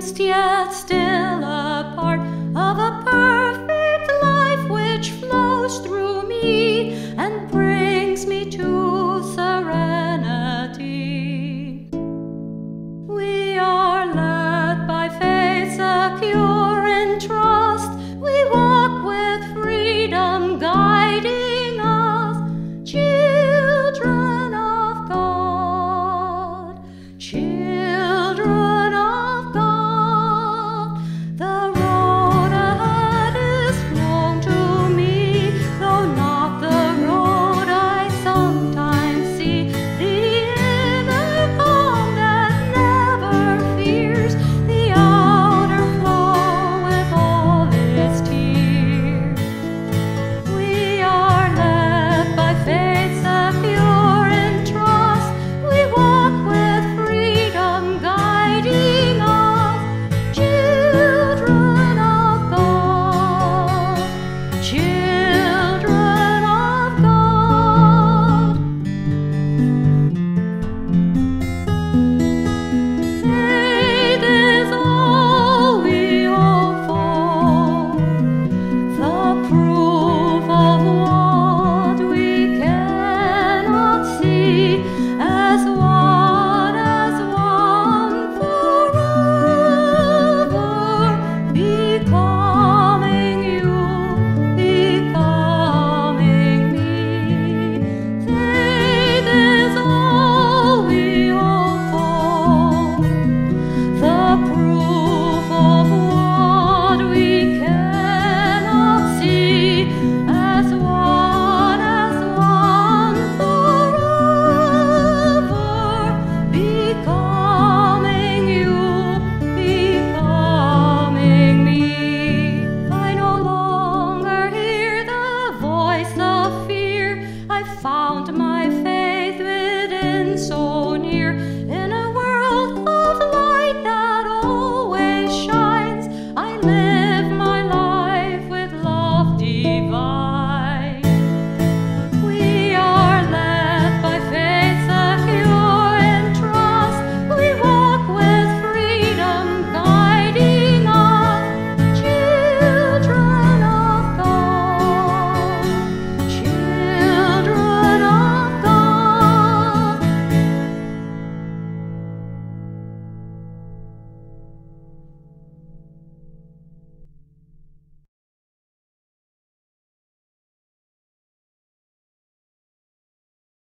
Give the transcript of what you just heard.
seemed yet still a part of a perfect life which flows through me and brings me to serenity. We are led by faith secure in trust, we walk with freedom guiding us, children of God. Children free.